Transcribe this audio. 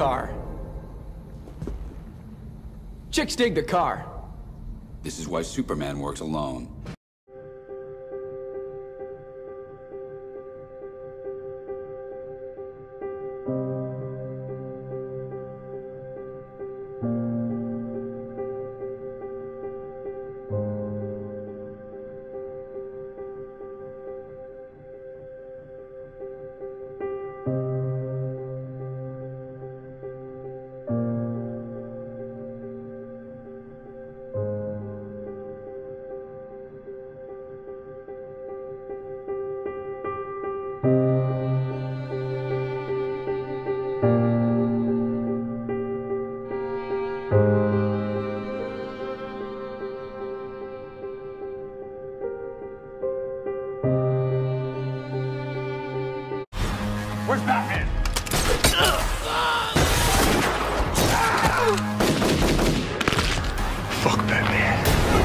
car. Chicks dig the car. This is why Superman works alone. Where's Batman? Fuck Batman.